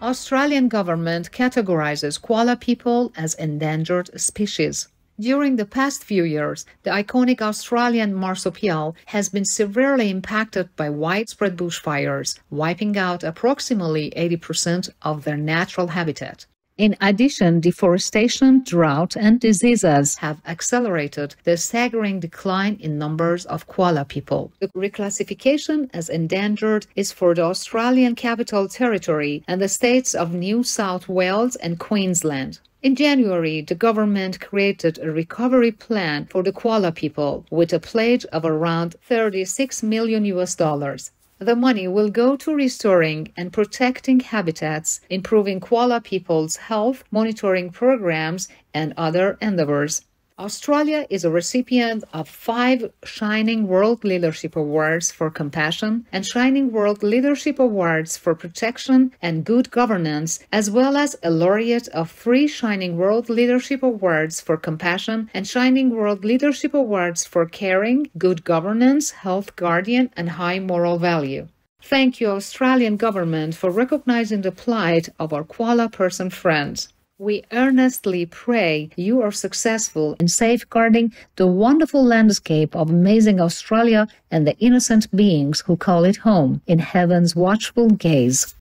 Australian government categorizes koala people as endangered species. During the past few years, the iconic Australian marsupial has been severely impacted by widespread bushfires, wiping out approximately 80% of their natural habitat. In addition, deforestation, drought, and diseases have accelerated the staggering decline in numbers of koala people. The reclassification as endangered is for the Australian Capital Territory and the states of New South Wales and Queensland. In January, the government created a recovery plan for the koala people with a pledge of around 36 million US dollars. The money will go to restoring and protecting habitats, improving koala people's health, monitoring programs, and other endeavors. Australia is a recipient of five Shining World Leadership Awards for Compassion and Shining World Leadership Awards for Protection and Good Governance, as well as a laureate of three Shining World Leadership Awards for Compassion and Shining World Leadership Awards for Caring, Good Governance, Health Guardian, and High Moral Value. Thank you, Australian government, for recognizing the plight of our koala person friends. We earnestly pray you are successful in safeguarding the wonderful landscape of amazing Australia and the innocent beings who call it home in heaven's watchful gaze.